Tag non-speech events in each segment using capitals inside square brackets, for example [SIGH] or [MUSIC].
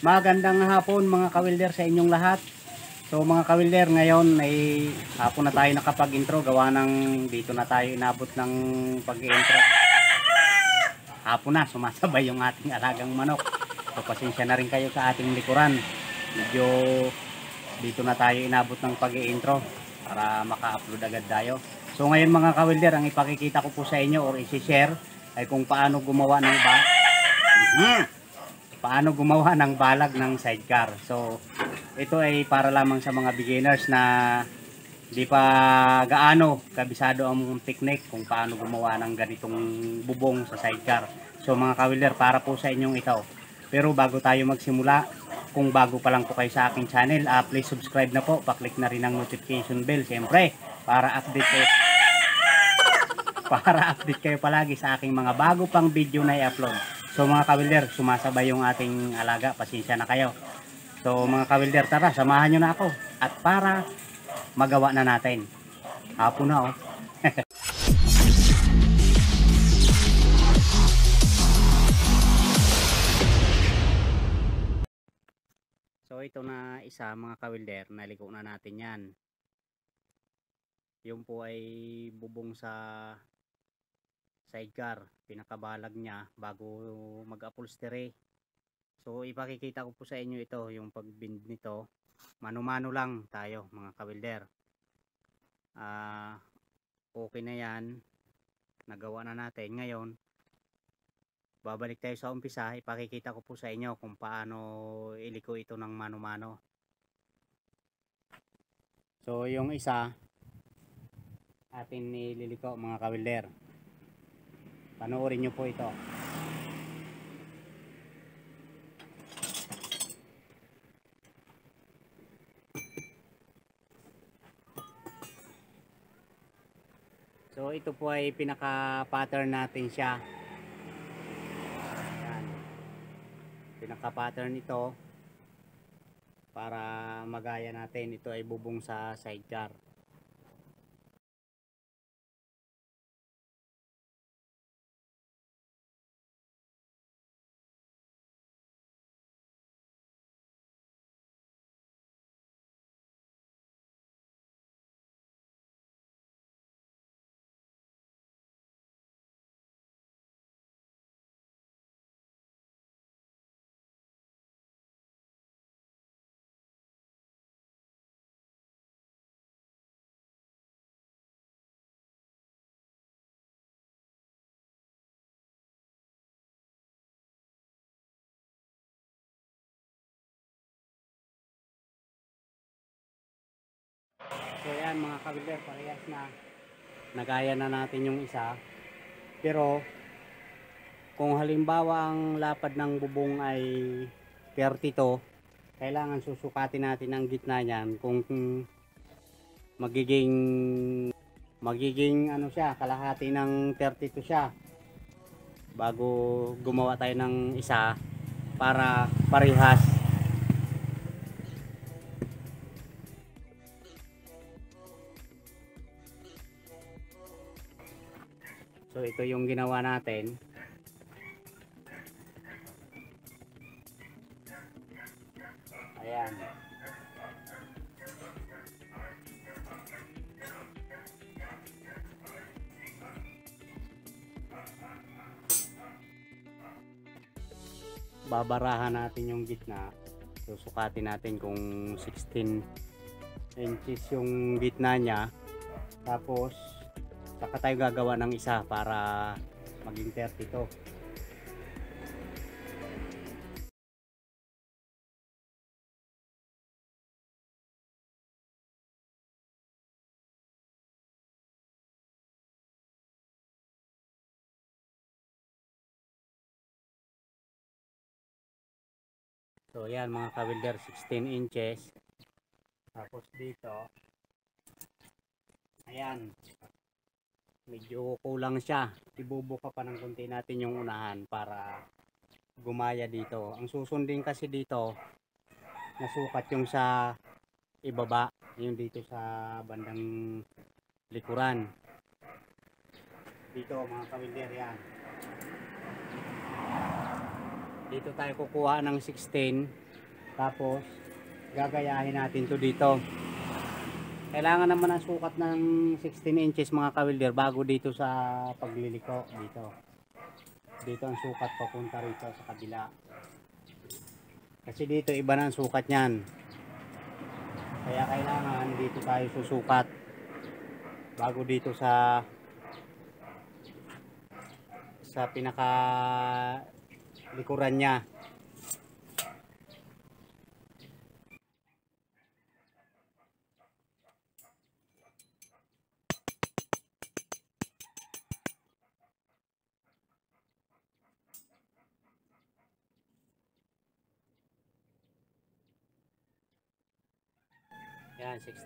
Magandang hapon mga kawilder sa inyong lahat. So mga kawilder, ngayon ay hapon na tayo nakapag-intro. Gawa ng dito na tayo inabot ng pag-intro. Hapon na, sumasabay yung ating alagang manok. So pasensya na rin kayo sa ating likuran. Medyo dito na tayo inabot ng pag-intro para maka-upload agad tayo. So ngayon mga kawilder, ang ipakikita ko po sa inyo or isi-share ay kung paano gumawa ng ba... Mhm paano gumawa ng balag ng sidecar. So, ito ay para lamang sa mga beginners na di pa gaano kabisado ang technique kung paano gumawa ng ganitong bubong sa sidecar. So, mga kawiller, para po sa inyong ito. Pero bago tayo magsimula, kung bago pa lang po kayo sa aking channel, uh, please subscribe na po. Paklik na rin ang notification bell, siyempre, para update kayo para update kayo palagi sa aking mga bago pang video na i-upload. So mga kawilder, sumasabay yung ating alaga. Pasensya na kayo. So mga kawilder, tara, samahan nyo na ako. At para magawa na natin. Hapon na oh. [LAUGHS] so ito na isa mga kawilder, naliko na natin yan. Yung po ay bubong sa sidecar pinakabalag niya bago mag-upholstery. So ipakikita ko po sa inyo ito yung pagbind nito. Mano-mano lang tayo mga kawilder uh, okay na yan. Nagawa na natin ngayon. Babalik tayo sa umpisa ipakikita ko po sa inyo kung paano iliko ito ng mano-mano. So yung isa atin nililiko mga kawilder panoorin nyo po ito. So ito po ay pinaka pattern natin siya. Ayan. pinaka pattern ito para magaya natin. Ito ay bubong sa sidecar So yan mga kabiler, parehas na nagaya na natin yung isa. Pero kung halimbawa ang lapad ng bubong ay 32, kailangan susukatin natin ang gitna niyan kung magiging magiging ano siya, kalahati ng 32 siya bago gumawa tayo ng isa para parehas So ito yung ginawa natin. Ayan. Babarahan natin yung gitna. Susukatin natin kung 16 inches yung gitna niya. Tapos saka tayo gagawa ng isa para maging 32 So yan mga kabilder 16 inches. Tapos dito ayan medyo kulang siya. Ibubuka pa ng konti natin yung unahan para gumaya dito. Ang susundin kasi dito nasukat yung sa ibaba yung dito sa bandang likuran. Dito mga kawilder yan. Dito tayo kukuha ng 16 Tapos, gagayahin natin to dito. Kailangan naman ng sukat ng 16 inches mga kawilder bago dito sa pagliliko dito. Dito ang sukat papunta rito sa kabila. Kasi dito iba na ang sukat niyan. Kaya kailangan dito tayo susukat bago dito sa sa pinaka likuran niya.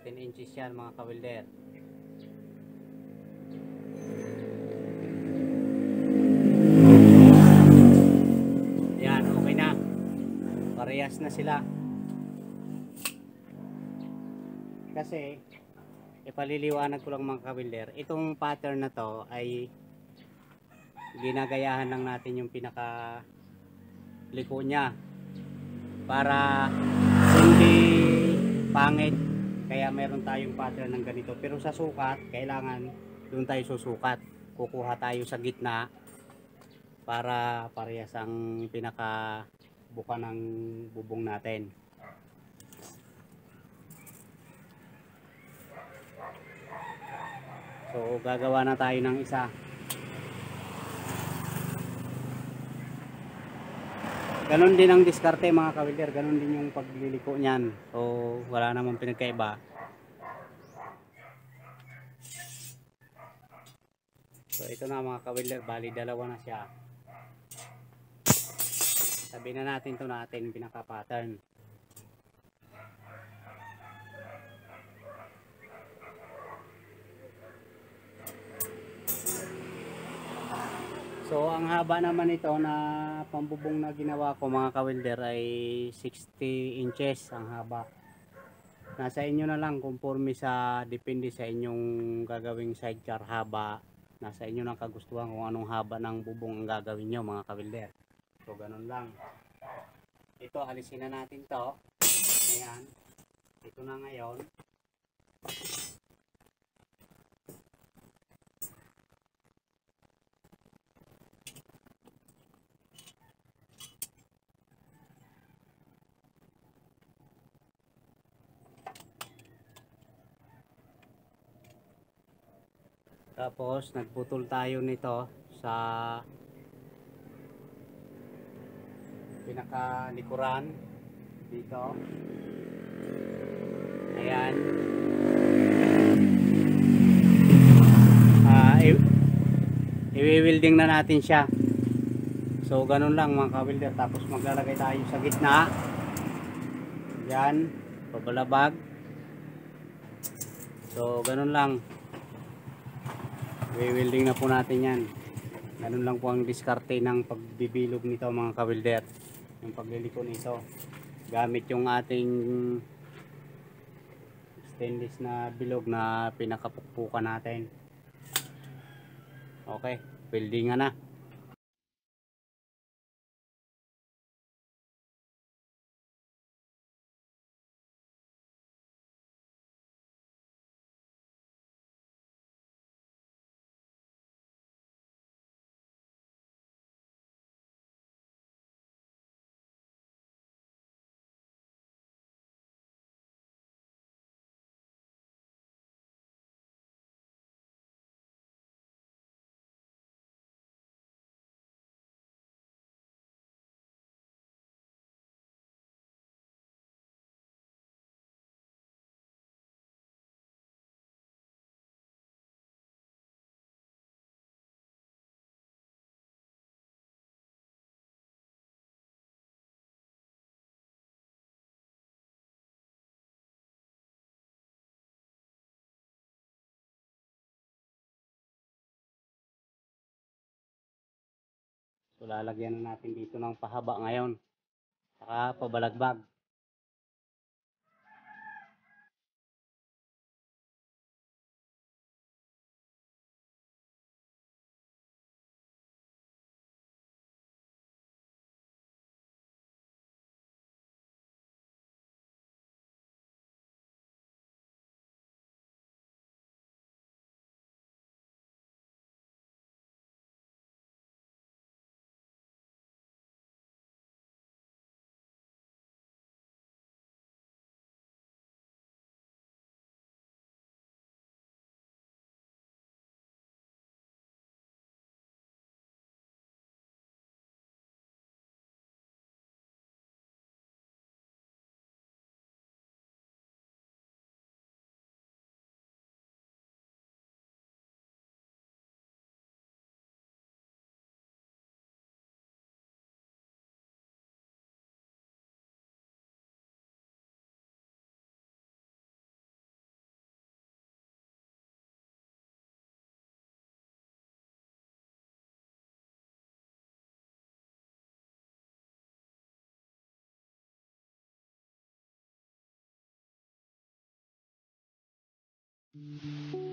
Yan, 16 inches yan mga kawilder. Yan, okay na. Parehas na sila. Kasi, ipaliliwanag ko lang mga kawilder, itong pattern na to ay ginagayahan lang natin yung pinaka liko niya para hindi pangit kaya meron tayong pattern ng ganito. Pero sa sukat kailangan doon tayo susukat. Kukuha tayo sa gitna para parehas ang pinaka buka ng bubong natin. So gagawa na tayo ng isa Ganon din ang diskarte mga kawilder, ganon din yung pagliliko niyan. So wala namang pinagkaiba. So ito na mga kawilder, bali dalawa na siya. Sabi na natin to natin pinaka pattern. So ang haba naman ito na pambubong na ginawa ko mga kawilder ay 60 inches ang haba. Nasa inyo na lang conforme sa depende sa inyong gagawing sidecar haba. Nasa inyo na kagustuhan kung anong haba ng bubong ang gagawin nyo mga kawilder. So ganun lang. Ito alisin na natin to. Ayan. Ito na ngayon. Tapos nagputol tayo nito sa pinaka likuran dito. Ayan. Ah, i- i-welding na natin siya. So ganun lang mga ka-welder tapos maglalagay tayo sa gitna. Yan, pabalabag. So ganun lang. I-welding na po natin yan. Ganun lang po ang diskarte ng pagbibilog nito mga kawilder. Yung pagliliko nito. Gamit yung ating stainless na bilog na pinakapukpukan natin. Okay, welding na. So lalagyan na natin dito ng pahaba ngayon. Saka pabalagbag. Thank you.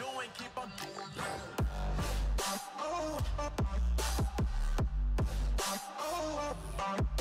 doing, keep on doing. Oh, oh, oh, oh, oh, oh, oh.